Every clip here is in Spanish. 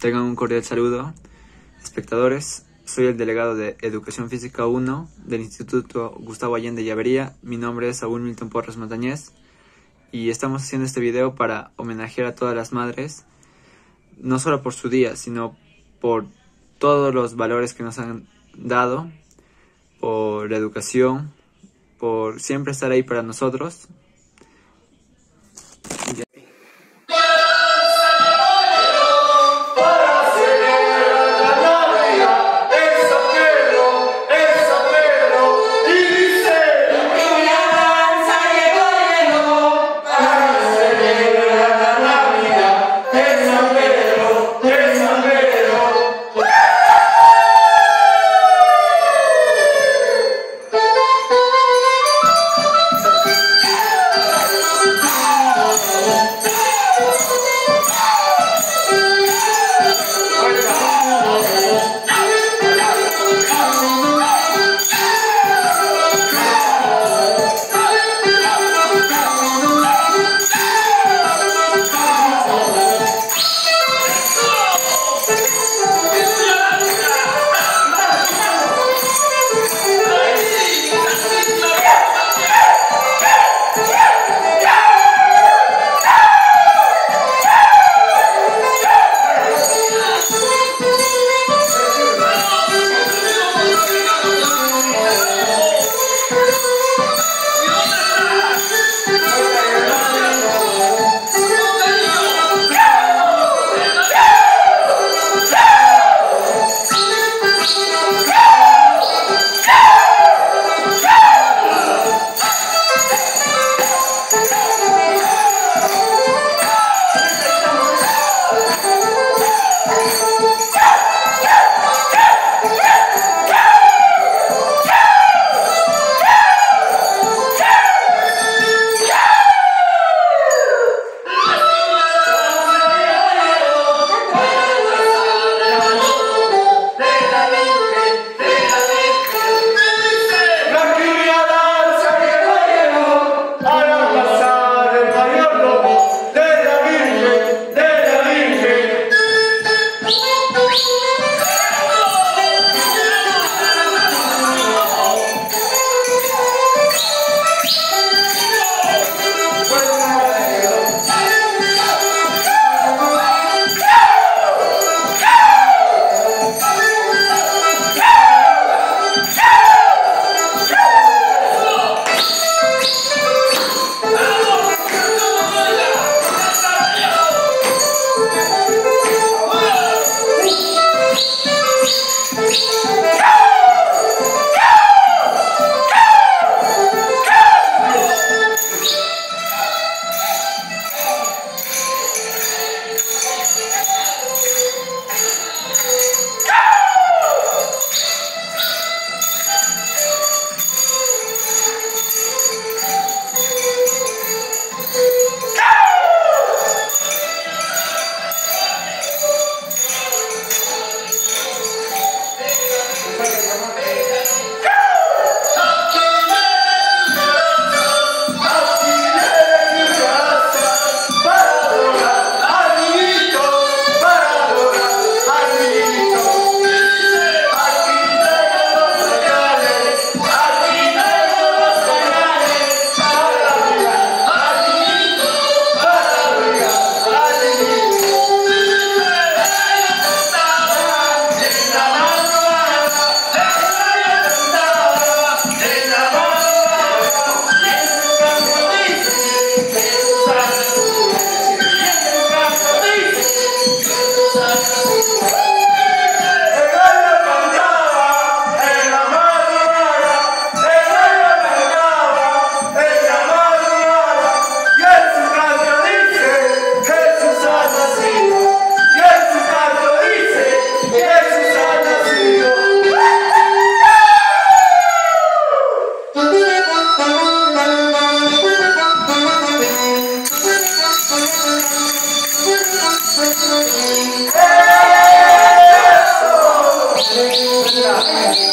Tengan un cordial saludo, espectadores. Soy el delegado de Educación Física 1 del Instituto Gustavo Allende Llavería. Mi nombre es Saúl Milton Porras Montañez y estamos haciendo este video para homenajear a todas las madres, no solo por su día, sino por todos los valores que nos han dado, por la educación, por siempre estar ahí para nosotros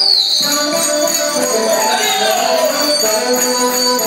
Thank you.